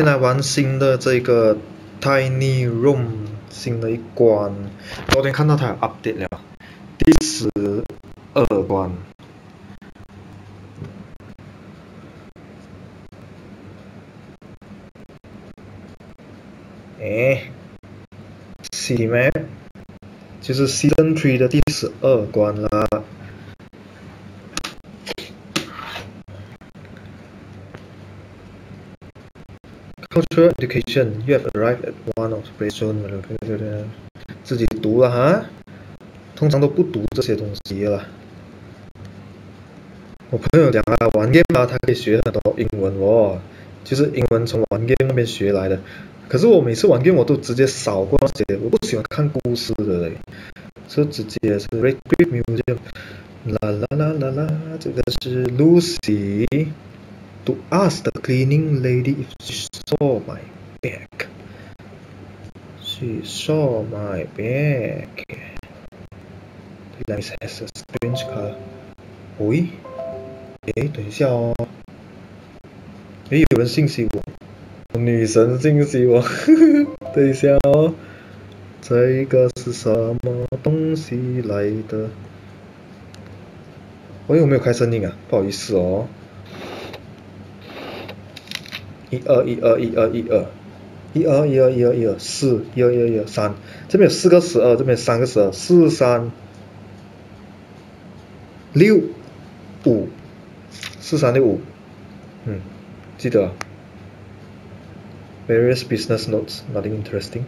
先来玩新的这个 Tiny Room 新的一关，昨天看到它有 update 了，第十二关。哎，C map 就是 Season Three 的第十二关了。Cultural education, you have arrived at one of the zone. 自己读了哈，通常都不读这些东西了。我朋友讲啊，玩 game 啊，他可以学很多英文哦，就是英文从玩 game 那边学来的。可是我每次玩 game 我都直接扫过那些，我不喜欢看故事的嘞，所以直接是 Red Brick Museum。啦啦啦啦啦，这个是 Lucy。To ask the cleaning lady if she saw my bag. She saw my bag. This has a strange color. 喂，诶，等一下哦。诶，有人信息我，女神信息我，等一下哦。这个是什么东西来的？我有没有开声音啊？不好意思哦。一二一二一二一二，一二一二一二一二四一二一二一二三，这边有四个十二，这边三个十二，四三六五，四三六五，嗯，记得。Various business notes, nothing interesting.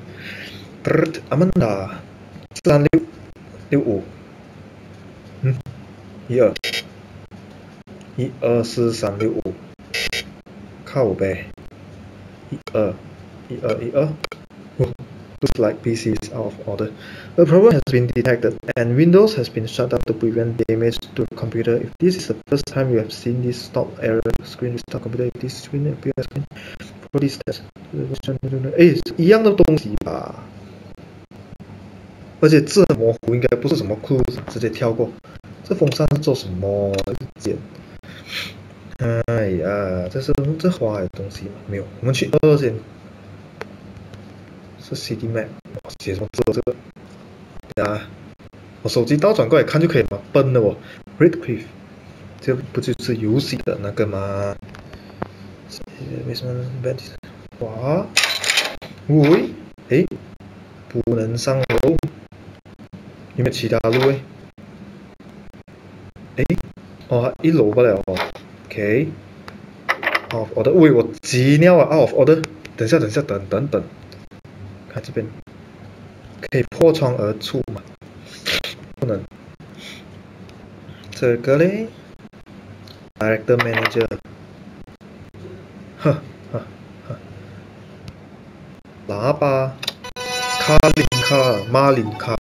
Third, Amanda，四三六六五，嗯，一二，一二四三六五。靠呗，一二，一二一二，looks like PC is out of order. A problem has been detected and Windows has been shut down to prevent damage to the computer. If this is the first time you have seen this stop error screen, restart computer. If this screen appears screen, for this test, 哎，一样的东西吧。而且字很模糊，应该不是什么 clue，直接跳过。这风扇是做什么？键。 哎呀，这是这花的东西吗？没有，我们去二先。是 CD map，写什么字？这个啊，我手机倒转过来看就可以吗？笨的我，Red Cliff，这不就是游戏的那个吗？为什么 bad？哇，喂，哎，不能上楼，有没有其他路？哎，哦，一楼不了。OK，哦，我的喂，我急尿啊！Out of order，等下，等下，等等等，看这边，可以破窗而出吗？不能。这个嘞，Director Manager，呵呵呵，喇叭，卡林卡，马林卡。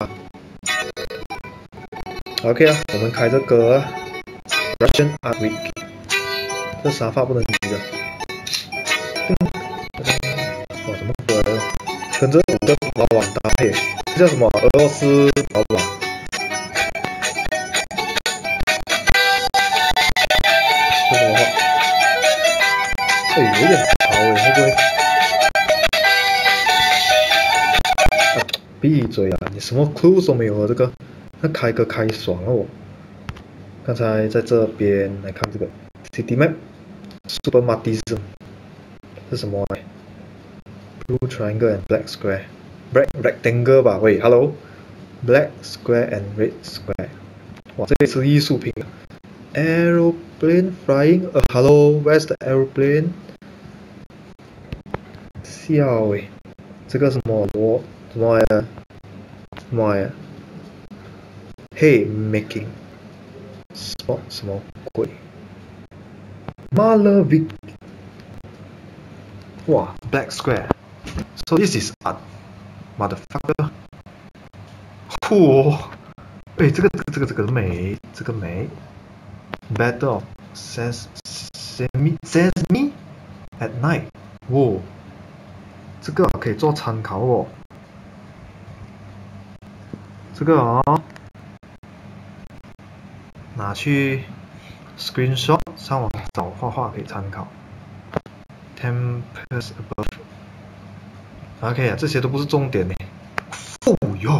OK 啊，我们开这个 Russian Art Week。这沙发不能移的。哇，什么鬼？跟这五个老板搭配，这叫什么？俄罗斯老板。说什么话？哎，有点吵哎，会不会？闭嘴啊！你什么 clue 都没有啊？这个，那开个开爽了我。刚才在这边来看这个 city map。Super Martism 是什么？Blue triangle and black square, black rectangle 吧？喂，Hello，black square and red square。哇，这里是艺术品。Aeroplane flying. Uh, hello, where's the aeroplane? 笑诶，这个什么罗什么呀？什么呀？Hey, making 什么什么鬼 ？Malavik. Wow, black square. So this is art, motherfucker. 嚯！哎，这个这个这个这个美，这个美。Battle of Sesame Sesame at night. 哇，这个可以做参考哦。这个啊，拿去 screenshot 上网。找画画可以参考。tempest above。OK 啊，这些都不是重点呢。哦哟，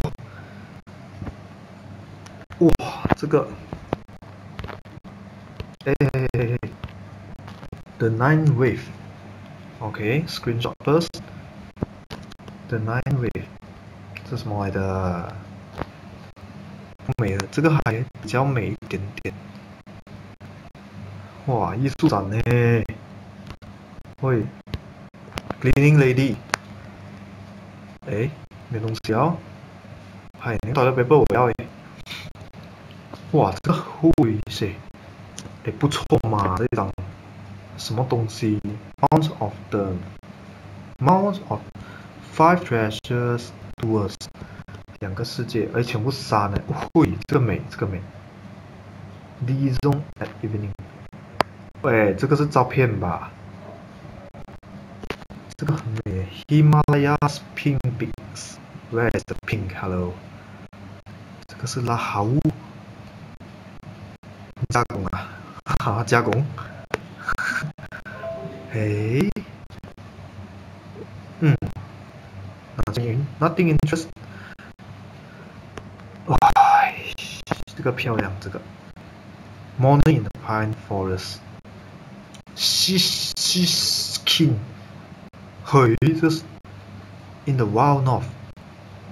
哇，这个，哎哎哎哎，The nine wave，OK，screenshot first，The nine wave，这什么来的？美的，这个还比较美一点点。哇，艺术展呢？喂，Cleaning Lady，哎，没东西哦。嗨，你到了背包我要诶。哇，这个会是，哎，不错嘛，这张什么东西？Mount of the Mount of Five Treasures Tours，两个世界，而且全部山呢。会，这个美，这个美。The Zone at Evening，喂，这个是照片吧？这个很美，Himalayas Pink Peaks，Where is the pink？Hello。这个是拉好加工啊，哈加工，嘿，嗯，nothing nothing interest，哇，这个漂亮，这个，morning in the pine forest she skin，嘿，这是，in the wild north，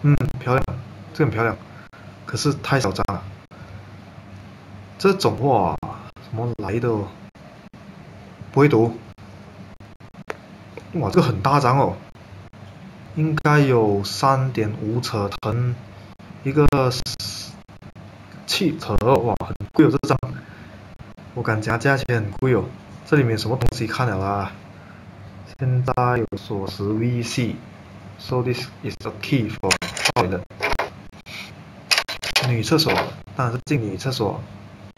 嗯，漂亮，这很漂亮。可是太小张了，这种哇，什么来的？不会读。哇，这个很大张哦，应该有三点五尺乘一个七尺，哇，很贵哦这张。我感觉价钱很贵哦，这里面什么东西看了啦？现在有锁匙 VC，so this is the key for toilet。女厕所，当然是进女厕所。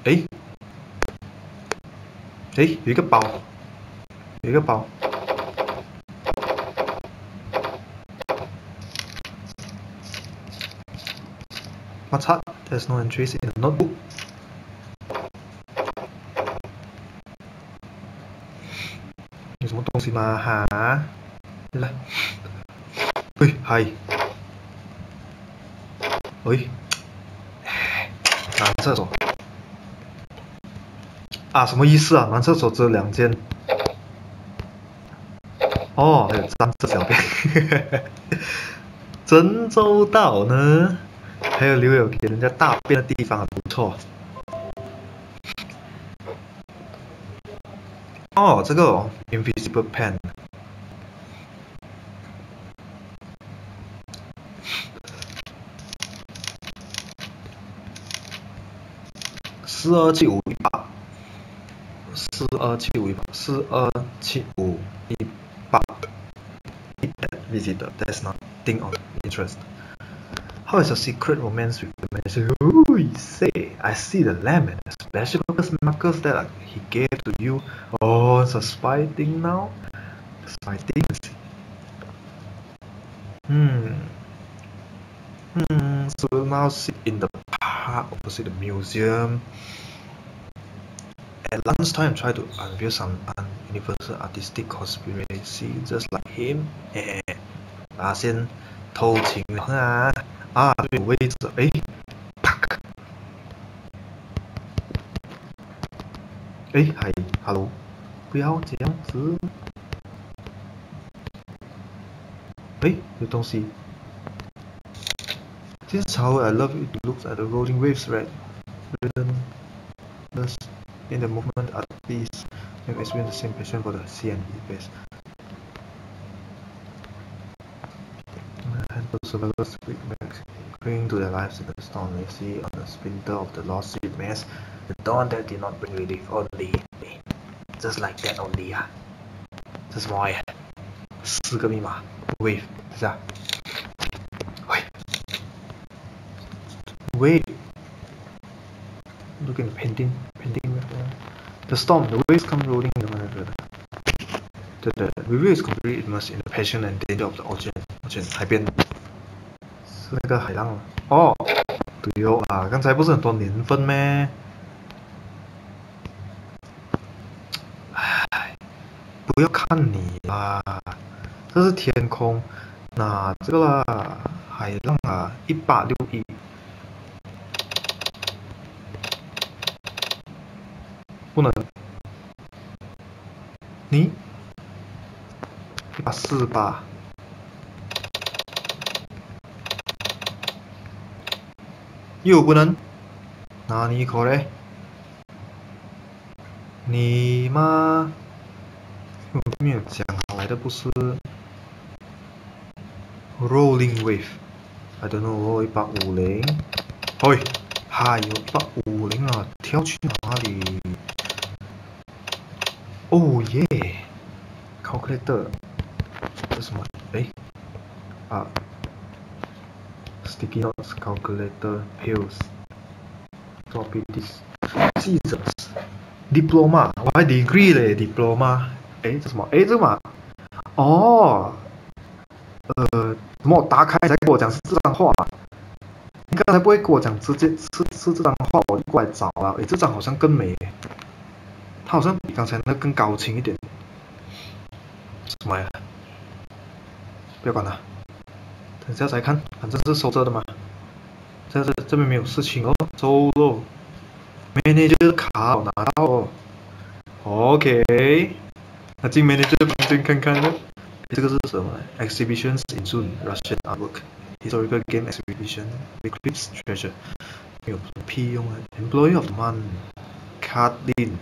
哎，哎，有一个包，有一个包。What's that? There's no entries in the notebook. 有什么东西吗？哈？来，喂，嗨，喂。男厕所啊，什么意思啊？男厕所只有两间。哦，还有三次小便，真周到呢。还有留有给人家大便的地方，不错。哦，这个哦，MV。二七五一八，四二七五一八，四二七五一八。Visitor, there's nothing of interest. How is a secret romance with the manager? Ooh, say, I see the lemon, special purpose markers that he gave to you. Oh, it's a spy thing now? Spy thing? Hmm. Hmm, so now sit in the park opposite the museum. At lunchtime, try to unveil some universal artistic conspiracy, just like him. 哎，发现偷情了啊！啊，对位置，哎，啪！哎，嗨，hello， 不要这样子。哎，有东西。This is how I love it looks at the rolling waves, right? Written in the movement at least you experience the same passion for the sea and the base. And the survivors clinging to their lives in the storm they see on the splinter of the lost ship mass the dawn that did not bring relief only just like that only 啊，这什么玩意？四个密码，wave 是啊。wait. Look at the painting, painting. The storm, the waves come rolling in the river. The, the river is completely immersed in the passion and danger of the ocean. ocean 海边是那个海浪哦，对哦啊，刚才不是很多年份咩？唉，不不要看你啦，这是天空，那这个啦？海浪啊，一八六一，不能，你一八四八，又不能，那你可嘞？你妈，没有讲来的不是 rolling wave，I don't know 一八五零，喂，还有一八五零啊，跳去哪里？哦耶，calculator，这什么？哎，啊，sticky notes calculator pills，copy this，scissors。diploma，我还 degree 嘞，diploma，哎，这什么？哎，这嘛，哦，呃，什么？打开才跟我讲是这张画，你刚才不会跟我讲直接是是这张画，我就过来找了。哎，这张好像更美，它好像比刚才那更高清一点。什么呀？不要管它，等下再看，反正是收着的嘛。这这这边没有事情哦，收喽。manager 卡我拿到哦，OK，那进 manager 房间看看呢？这个是什么？Exhibitions in June Russian artwork historical game exhibition Eclipse treasure 没有屁用啊！Employee of the month，Kathleen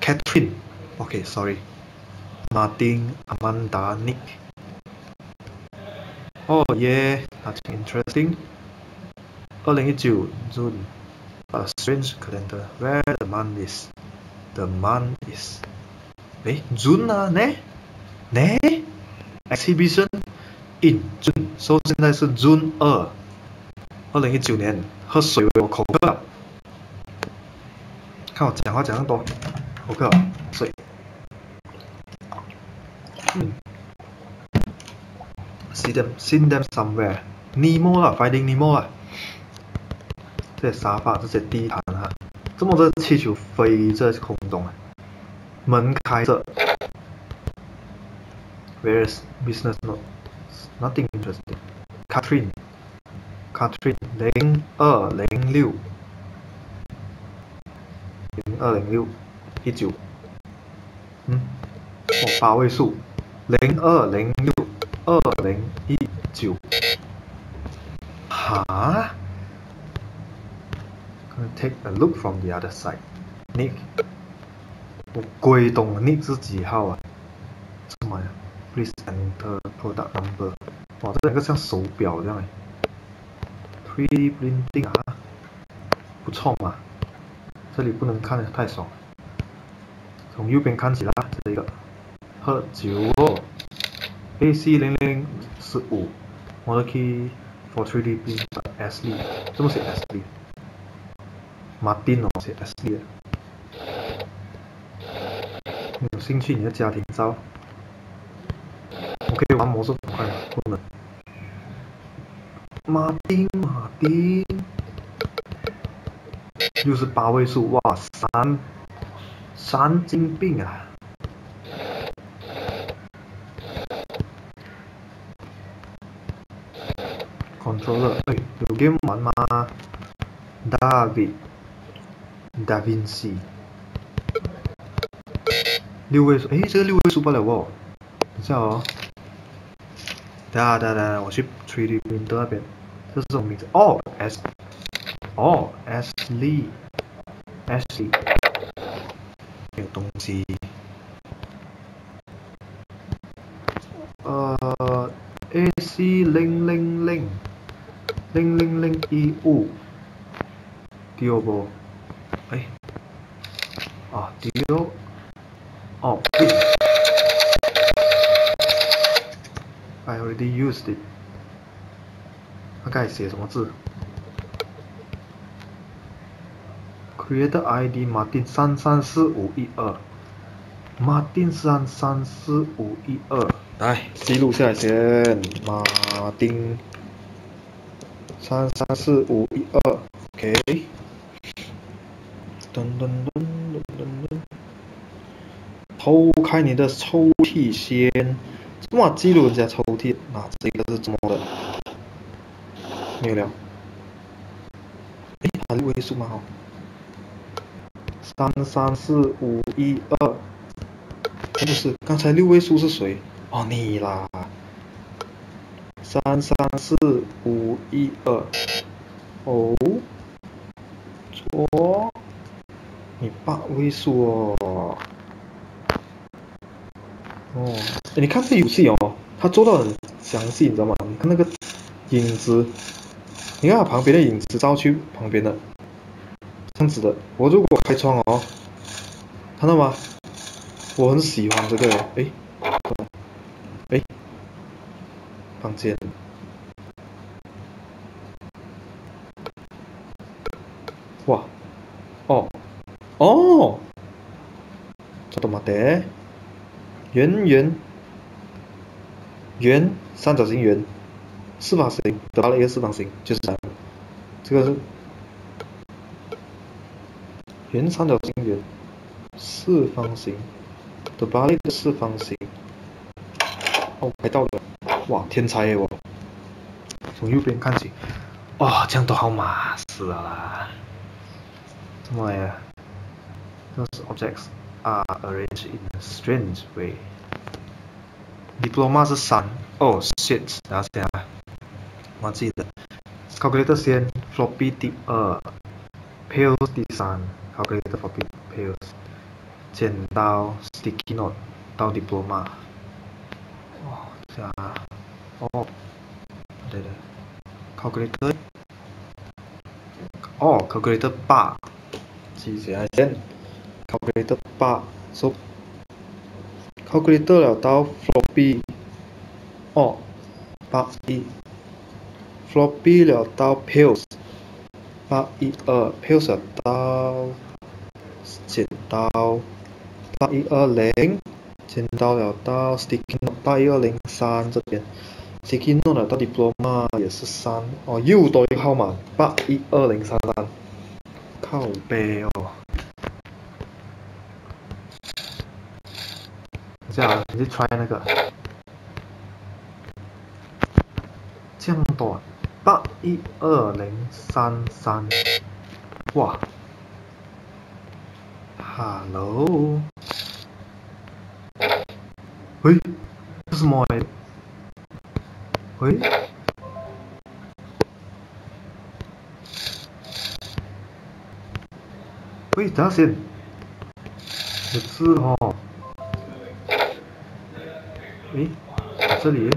Catherine，OK，sorry，Martin Amanda Nick。哦耶，that's interesting。二零一九 June。a strange calendar where the month is the month is 诶 June 啊呢呢 exhibition in June so 现在是 June 二二零一九年喝水我口渴看我讲话讲那么多口渴水嗯 see them see them somewhere Nemo 啦 Finding Nemo 啦这些沙发，这些地毯哈，这么多气球飞在空中，门开着。Where's business note? Nothing interesting. Catherine, Catherine 零二零六零二零六一九，嗯，哦八位数，零二零六二零一九，哈？Take a look from the other side. Nick，我 鬼懂 Nick 是几号啊？什么呀？Please enter product number。哇，这两个像手表这样哎。3D printing 啊，不错嘛。这里不能看的太爽。从右边看起啦，这个喝酒哦。AC 零零十五，Model key for 3D print SD，这么写 SD。Martin 哦，写 S 的。你有兴趣你的家庭照？我可以玩魔术方块吗？不能。马丁，马丁，又是八位数，哇，三，三金病啊！Controller，哎，有 game 玩吗？David。达芬奇，六位数，哎，这个六位数不了哦。等下哦，等下等下等下，我去 3D printer 那边，这是什么名字？哦，S，哦，Ashley，Ashley，有东西。呃，AC 零零零，零零零一五，第二波。哎，啊丢，哦，I already used it。它该写什么字？Create ID Martin 三三四五一二，Martin 三三四五一二，来记录下来先。马丁三三四五一二，OK。噔噔噔，抽开你的抽屉先，怎么记录人家抽屉？那这个是怎么的？没有了。哎，还是位数吗？好。三三四五一二。不是，刚才六位数是谁？哦，你啦。三三四五一二。哦。错。你八位数哦。哦，你看这游戏哦，它做到很详细，你知道吗？你看那个影子，你看它旁边的影子照去旁边的，这样子的。我如果开窗哦，看到吗？我很喜欢这个，哎，哎，房间，哇，哦，哦，ちょっと待って。圆圆 圆三角形圆四方形得到了一个四方形，就是这样。这个是圆三角形圆四方形得到了一个四方形。哦，拍到了！哇，天才耶我！从右边看起，哇，这样都好麻死了啦！怎么呀？These objects。are arranged in a strange way. Diploma 是三，oh shit，等下先啊，忘记了。Calculator 先，floppy 第二，pills 第三，calculator floppy pills，剪刀 sticky note 到 diploma。哦，这样啊，哦，对对，calculator，哦，calculator 八，记起来先。calculator 八，so 考格里到了到 floppy，哦，八一，floppy 了到 pills，八一二，pills 到剪刀，八一二零，剪刀了到 sticky note，八一二零三这边，sticky note 了到 diploma 也是三，哦，又多一个号码，八一二零三三，靠背哦。这样，你去 try 那个，这样多，八一二零三三，哇，Hello，喂，这是什么？喂，喂，等下先，有字哦。诶，这里，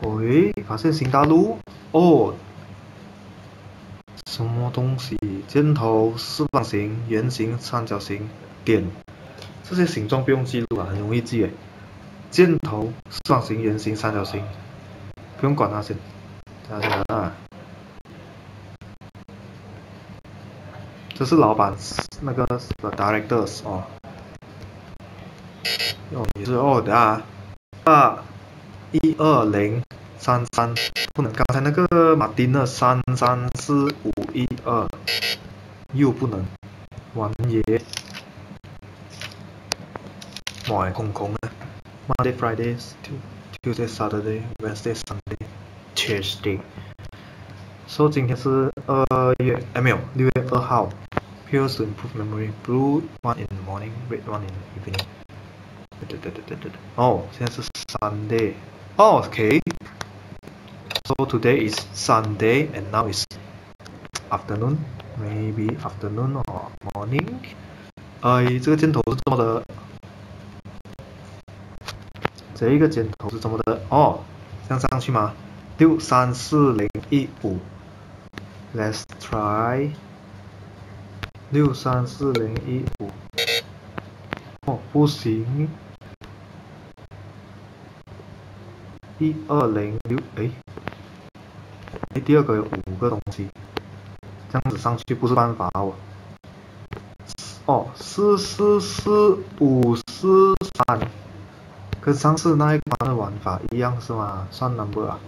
喂，发现新大陆哦，什么东西？箭头、四方形、圆形、三角形、点，这些形状不用记录啊，很容易记诶。箭头、四方形、圆形、三角形，不用管它先，等下啊。这是老板那个 directors 哦。哦，也是哦，的啊，二一二零三三不能，刚才那个马丁的三三四五一二又不能，王爷，哇，空空啊，Monday Friday Tuesday Saturday Wednesday Sunday Tuesday，说今天是二月哎没有六月二号，Pills to improve memory blue one in the morning red one in the evening。对对对对对对哦，现在是 Sunday。哦，OK。So today is Sunday and now is afternoon, maybe afternoon or morning。哎，这个箭头是怎么的？这个箭头是怎么的？哦，这样上去吗？六三四零一五。Let's try。六三四零一五。哦，不行。一二零六，哎，哎，第二个有五个东西，这样子上去不是办法哦。哦，四四四五四三，跟上次那一关的玩法一样是吗？算 number 啊。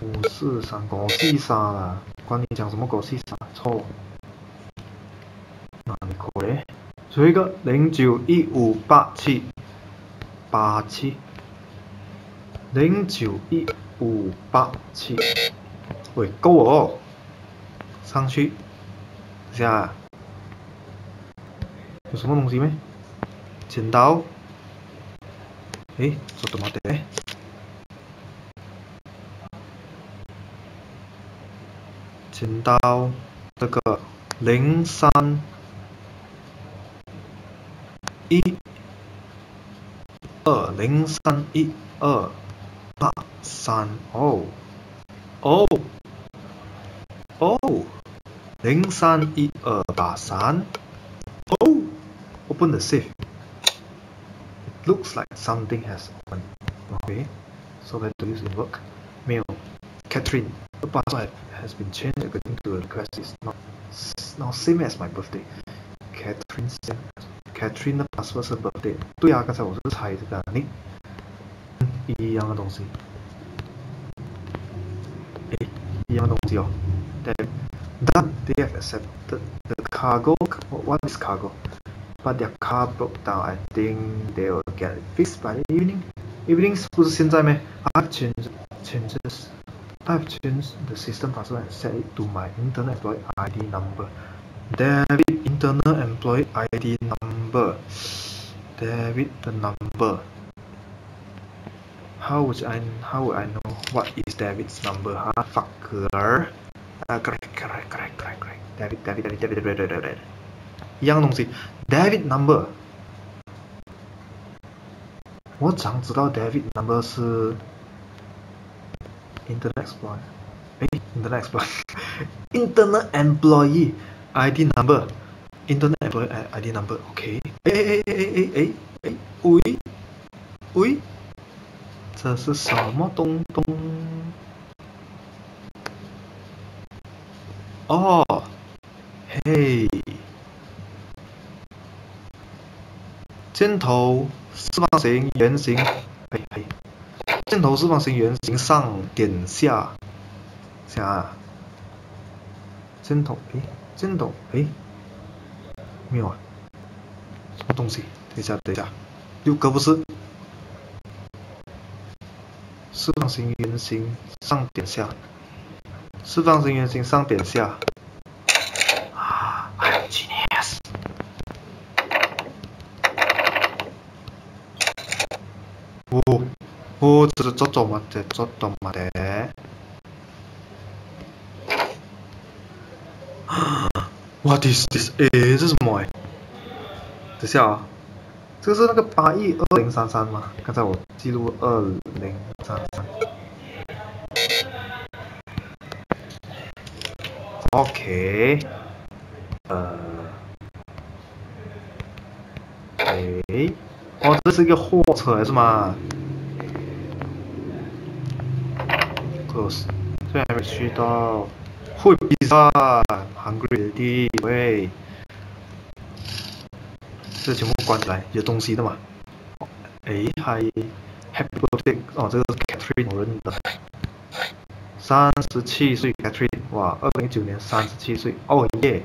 五四三，狗细沙啦，管你讲什么狗细沙，错。最后一个零九一五八七八七零九一五八七，喂，够哦，上去，下，有什么东西没？剪刀，哎，做什么的？剪刀，这个零三。一二零三一二 八三哦哦哦零三一二八三哦 open the safe it looks like something has opened okay so let's use in work mail Catherine the password has been changed according to the request is not now same as my birthday Catherine Catherine 的 password 是 birthday，对啊，刚才我是猜这个，你 一样的东西，诶，一样的东西哦。Then done, they have accepted the cargo. What is cargo? But their car broke down. I think they will get it fixed by the evening. Evening 不是现在咩？I've changed changes. I've changed the system password and set it to my internet employee ID number. David internal employee ID number. David the number. How would I how would I know what is David's number? Huh? Fucker. Uh, correct, correct, correct, correct, correct. David, David, David, David, David, David, David. 一样东西，David number。我常知道 David number 是 Internet Explorer。哎，Internet Explorer，Internet Employee。ID number, internet employee ID number, OK。哎哎哎哎哎哎哎，喂喂， 这是什么东东？哦，嘿，箭头四方形圆形，嘿嘿，箭头四方形圆形上点下下，箭头诶。真的？哎，没有啊，什么东西？等一下，等一下，六个不是，四方形圆形上点下，四方形圆形上点下，啊，I，genius！哦哦，这是做做么的？做做么的啊？What is this？诶，这是什么？哎，等下啊，这个是那个八亿二零三三吗？刚才我记录二三三。OK，呃，诶，哦，这是一个货车是吗？Close，这还没去到。会比赛，hungry 的喂，这全部关起来，有东西的嘛？哎，还 Happy Birthday 哦，这个是 Catherine 我认得，三十七岁 Catherine，哇，二零一九年三十七岁，哦耶，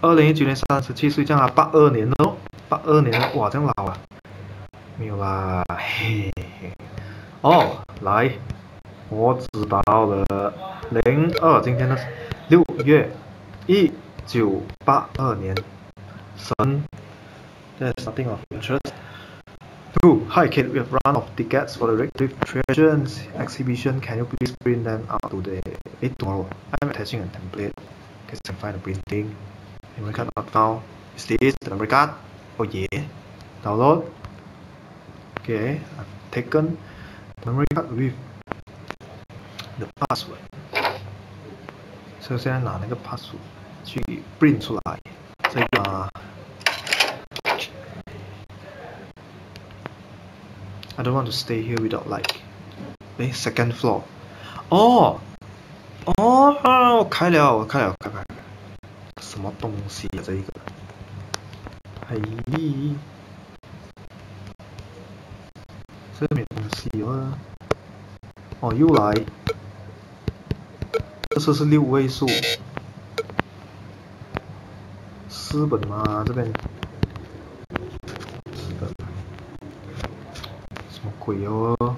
二零一九年三十七岁，这样啊，八二年哦，八二年，哇，这样老啊，没有啦，嘿嘿，哦，来。我知道了，零二今天的六月一九八二年，神，There's nothing of interest. Two, hi Kate, we have run of tickets for the Red Treasures exhibition. Can you please print them out today? Eh, tomorrow. I'm attaching a template. Guess I can find the printing. Memory card not found. Is this the memory card? Oh yeah. Download. Okay, I've taken memory card with the password，所以现在拿那个 password 去 print 出来，这个 I don't want to stay here without like，，second floor，哦，哦，开了，开了，开开，什么东西啊这一个？嘿，这没东西啊，哦，又来。这次是六位数，四本吗？这边 什么鬼哦？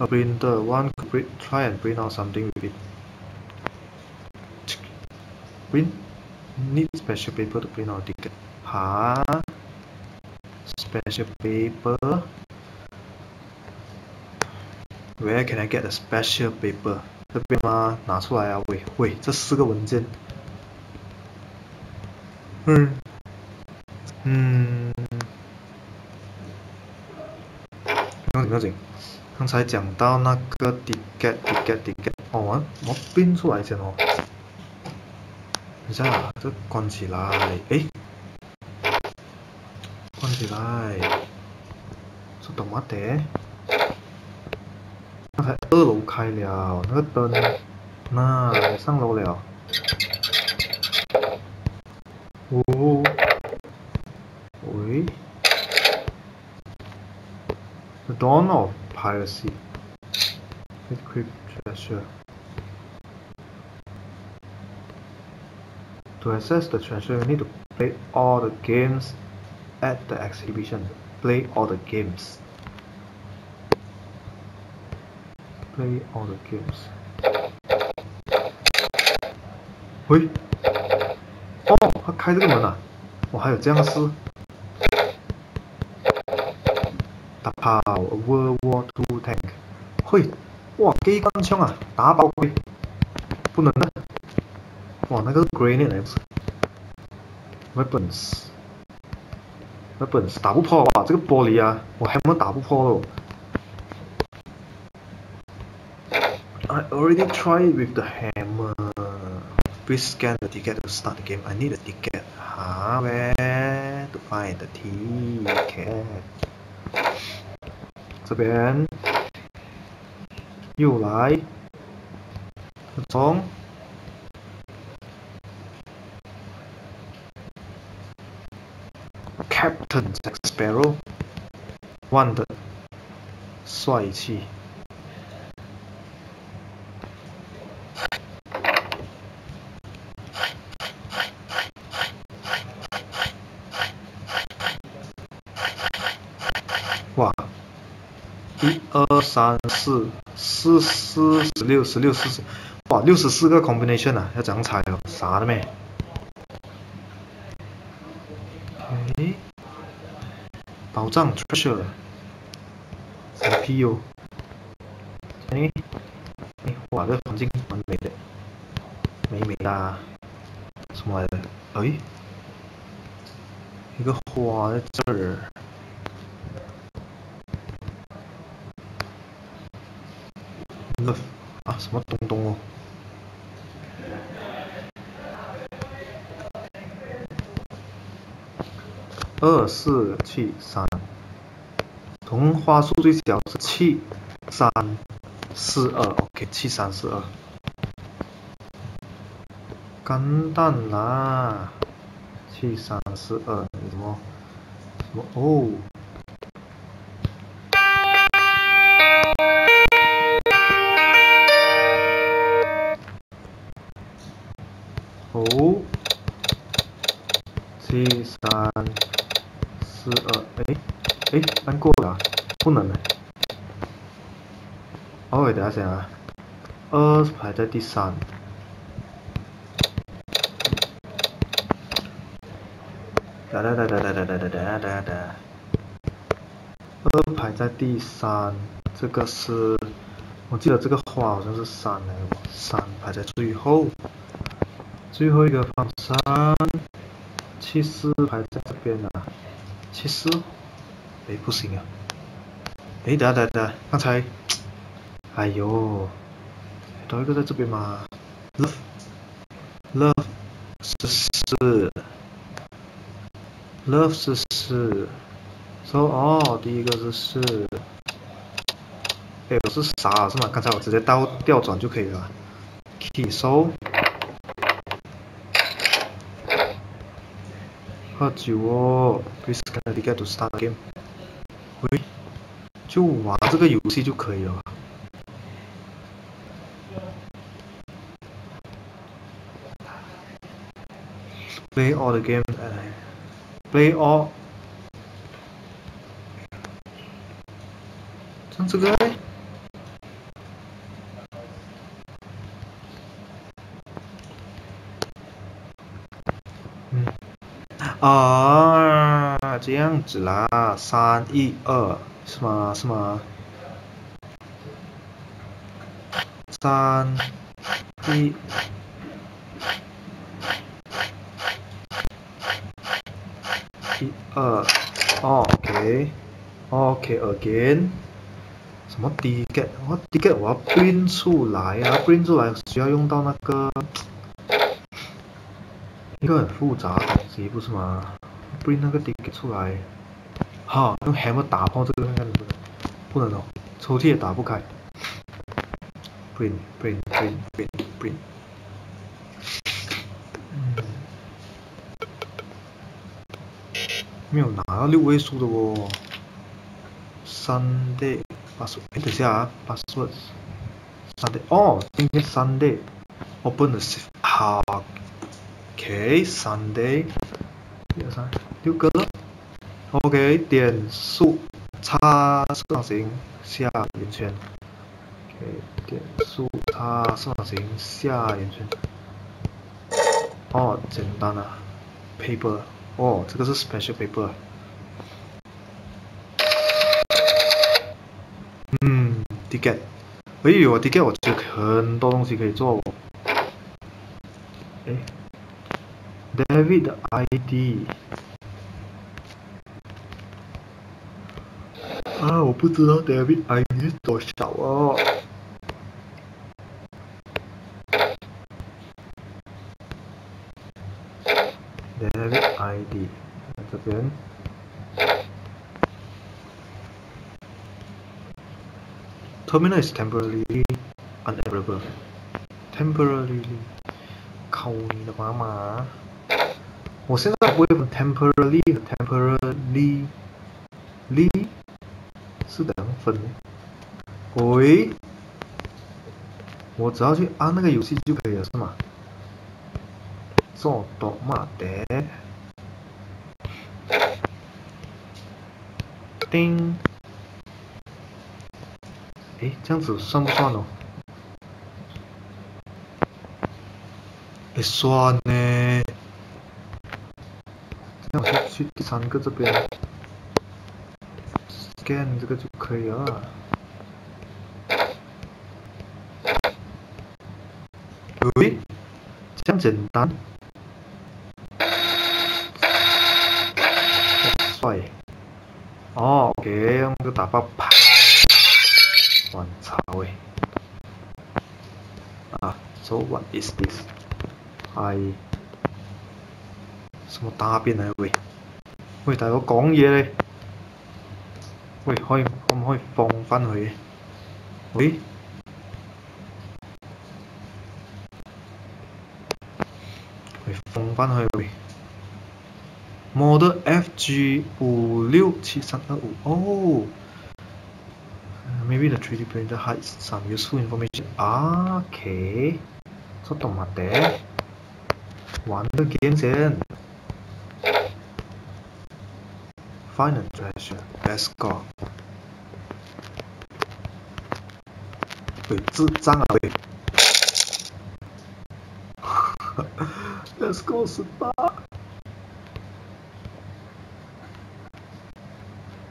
A printer, one could try and print out something with it. Print? Need special paper to print out ticket. Huh? Special paper? Where can I get a special paper？这边吗？拿出来啊！喂喂，这四个文件。嗯 嗯，刚不要紧？刚才讲到那个迪格迪格迪格，哦完，我变出来先哦。等使啊，这关起来，哎，关起来，出大么得。刚才二楼开了，那个灯，那上楼了。dawn of piracy. Equip treasure. To access the treasure, you need to play all the games at the exhibition. Play all the games. Play all the games. 喂，哦，他开这个门啊！我还有僵尸。 嘿，哇，机关枪啊，打爆龟，不能的。哇，那个 grenade 来着。Weapons，weapons 打不破哇，这个玻璃啊，我还没打不破喽。I already tried with the hammer. Please scan the ticket to start the game. I need a ticket. Huh? Where to find the ticket? 这边又来，从 Captain Jack Sparrow One 的帅气。哇，一二三四，四四十六十六四十，哇，六十四个 combination 啊，要怎样猜哦？啥的没？诶，宝藏 treasure，CPU，诶，诶，哇，这环境蛮美的，美美哒，什么来的？诶，一个花在这儿。啊，什么东东哦？二四七三，同花数最小是七三四二，OK，七三四二。干蛋啦，七三四二，什么什么？哦，下先啊，二排在第三，哒哒哒哒哒哒哒哒哒哒。哒，二排在第三，这个是，我记得这个花好像是三来的，三排在最后。最后一个放三，七四排在这边啊，七四，哎不行啊，哎等下等，刚才，哎呦，多一个在这边嘛，love，love 是四，love 是四，so 哦第一个是四，哎我是傻是吗？刚才我直接倒调转就可以了，key so。喝酒哦，Please can I get to start game？喂，就玩这个游戏就可以了。Play all the game，哎，play all，像这个嘞，嗯，啊，这样子啦，三一二，是吗？是吗？三。一二，OK，OK，again，什么 ticket？我 ticket 我要 print 出来啊，print 出来需要用到那个一个很复杂的东西，不是吗？print 那个 ticket 出来，哈，用 hammer 打破这个看看能不能？不能哦，抽屉也打不开。print，print，print，print，print。没有拿到六位数的哦。Sunday password，哎，等下啊，password。Sunday，哦，今天 Sunday。Open the safe，好。OK，Sunday。一二三，六个了。OK，点数叉四方形下圆圈。OK，点数叉四方形下圆圈。哦，简单啊，paper。哦，这个是 special paper。 嗯，ticket。哎呦，ticket 我觉得很多东西可以做。哎，David 的 ID。啊，我不知道 David ID 是多少哦。ID 这边 ，terminal is temporarily unavailable. Temporarily，靠你的妈妈！我现在不会分 temporarily 和 temporarily，是怎样分？喂，我只要去按那个游戏就可以了，是吗？做多嘛的？叮， 哎，这样子算不算哦？哎，算呢。这样我去第三个这边，scan 这个就可以了。喂，这样简单。帅。哦，OK，用这个打爆，啪！我操喂！啊，So what is this？係什麼打邊啊喂？喂，大佬講嘢咧！喂，可以可唔可以放翻佢？喂？喂，放翻去喂！Model FG 五六七三二五哦 ，maybe the 3D printer hides some useful information. Okay，ちょっと待って。玩個 game 先。Find a treasure. Let's go. 喂，智障啊喂！Let's go 十八。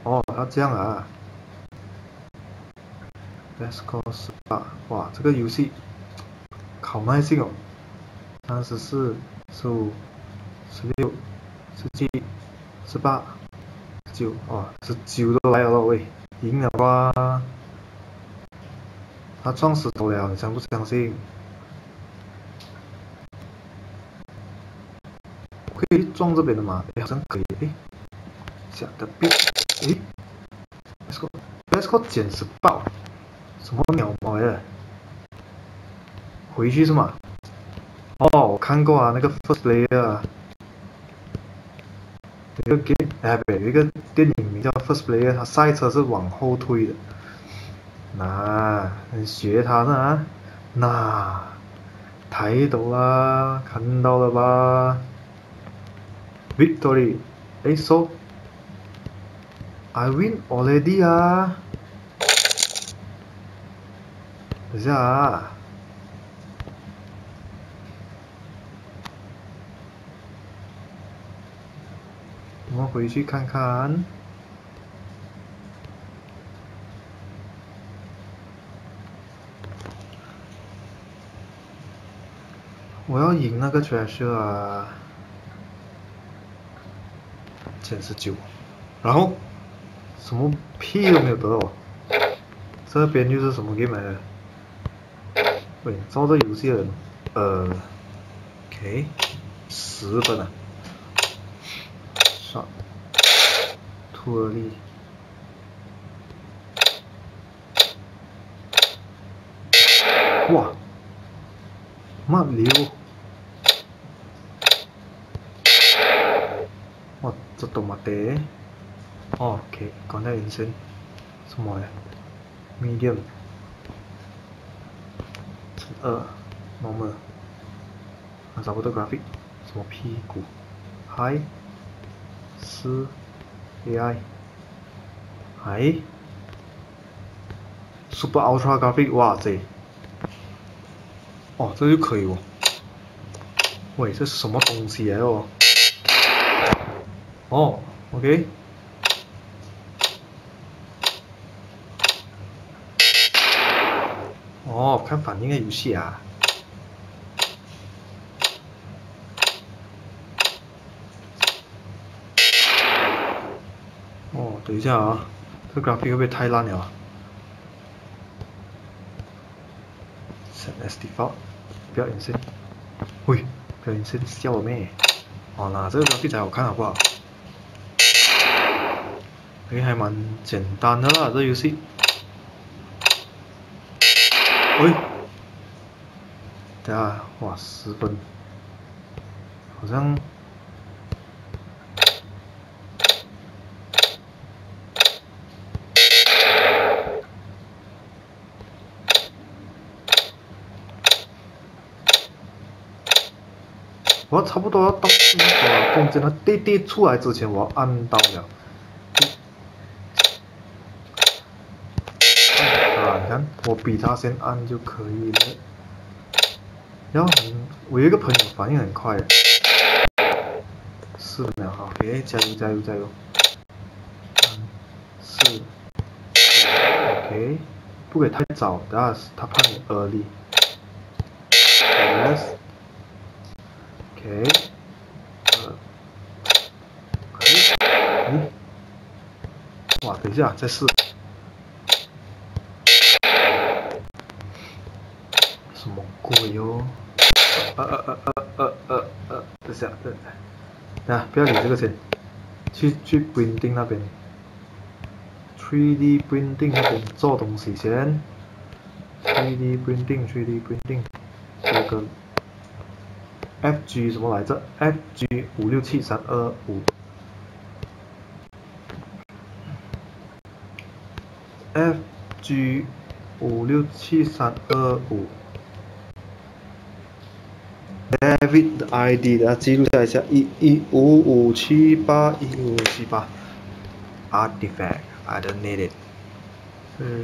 哦，要这样啊 ！Let's go 十八，哇，这个游戏好耐性哦。三十四、十五、十六、十七、十八、十九，哇，十九都来了喂，赢了吧？他撞死头了，你相不相信？可以撞这边的吗？好像可以，哎，下的币。诶，Let's go，Let's go，捡石爆，什么鸟毛的？回去是吗？哦，我看过啊，那个 First Player，有个 game，哎不对，有一个电影名叫 First Player，它赛车是往后推的。那，学他呢？那，太逗啦，看到了吧？victory. Hey, so I win already 啊！等下啊！我们回去看看。我要赢那个 treasure 啊！减十九，然后什么屁都没有得到，这边又是什么 game 来的？喂，做这游戏的人，呃，OK，十分啊，shot too early，哇，慢流。ちょっと待って。あ、OK。刚才人生什么呀？Medium。 二，normal。啊，找不到 graphic，什么屁股？High。四 AI。哎。Super Ultra Graphic，哇塞！哦，这就可以哦。喂，这是什么东西来哦？哦，OK。哦，看反应的游戏啊。哦，等一下啊，这 graphic 会不会太烂了？Set as default，不要隐身。喂，不要隐身，笑我妹。哦，那这个 graphic 才好看，好不好？诶，还蛮简单的啦，这游戏。喂，等下，哇，十分，好像。我差不多要到那个中间的滴滴出来之前，我按到了。我比他先按就可以了。然后我有一个朋友反应很快，四秒好，诶，加油加油加油！三四，OK，不给太早，等下他怕你 early。Yes，OK，可以，嗯，哇，等一下，再试。鬼哟！呃呃呃呃呃呃呃，等下，等下，不要理这个先，去去 printing 那边，3D printing 那边做东西先，3D printing，3D printing，这个 FG 什么来着？FG 五六七三二五，FG 五六七三二五。David 的 ID 的记录下一下，一一五五七八一五七八，Artifact I don't need it。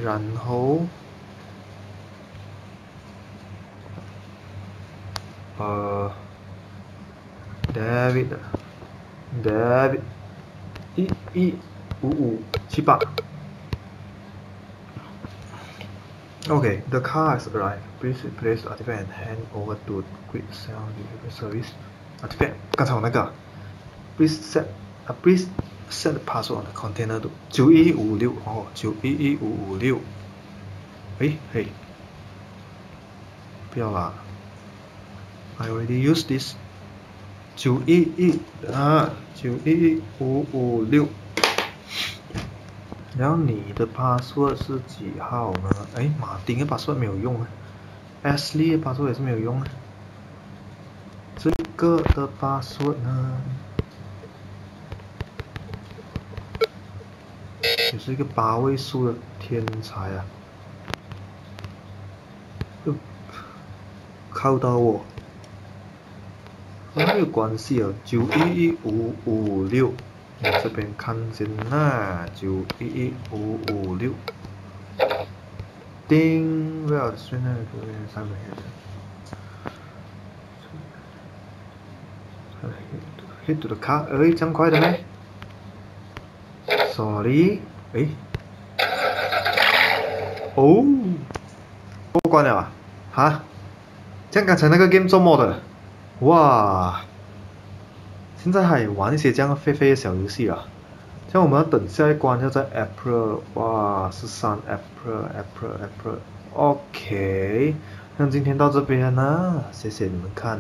然后，呃，David，David，一一五五七八。Okay, the car has arrived. Please place the artifact and hand over to quick sell delivery service. Artifact，刚才我那个，please set 啊，please set the password on the container to 九一五六哦，九一一五五六。哎嘿，不要啦，I already used this。九一一啊，九一一五五六。 然后你的 password 是几号呢？哎，马丁的 password 没有用啊，Ashley 的 password 也是没有用啊。这个的 password 呢，也是一个八位数的天才啊，又靠到我。没有关系哦，九一一五五六，我这边看见啦，九一一五五六，叮，不要睡那个上面三百黑的，黑的卡，哎，这么快的没？Sorry，哎，哦，过关了啊？哈，像刚才那个 game 做么的？哇！现在还玩一些这样废废的小游戏啊！像我们要等下一关要在 April，哇，是三 April，April，April，OK。那今天到这边呢，谢谢你们看。